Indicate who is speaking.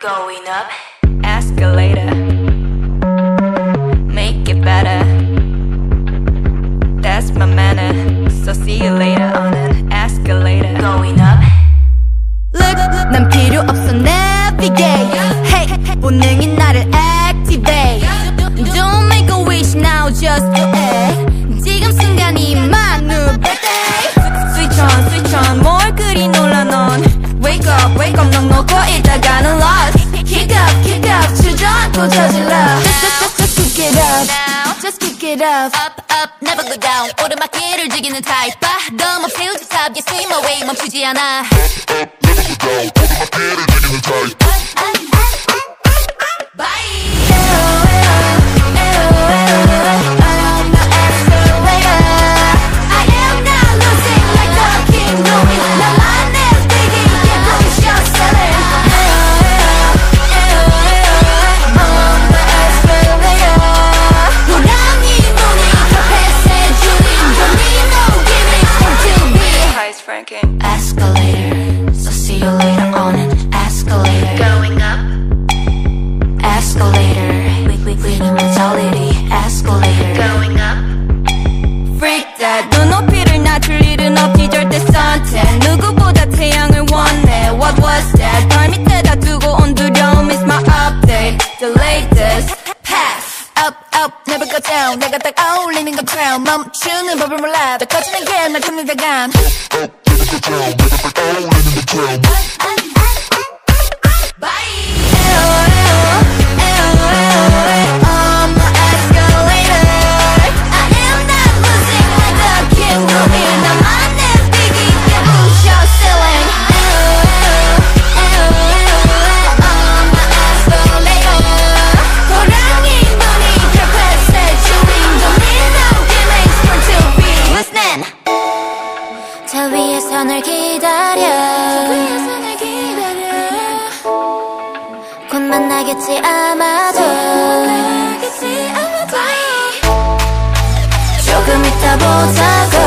Speaker 1: Going up, escalator. Make it better. That's my manner. So see you later on an escalator. Going up.
Speaker 2: Look, 난 필요 없어 navigate. Hey, 본능이 나를 activate. Don't make a wish now, just
Speaker 1: 주저앉고 저질러.
Speaker 2: Just, just, just, just kick it up.
Speaker 1: Now.
Speaker 2: Just kick it up.
Speaker 3: up up never go down 오르막길을 즐기는 타입 봐 너무 feel the top you swim away 멈추지 않아
Speaker 2: I down 내가 딱 어울리는 것처럼 멈추는 법을 몰라 더 커지는 게날 찾는다간 On 기다려. 곧 만나겠지 아마도. 만나겠지 아마도. 조금 있다 보자고.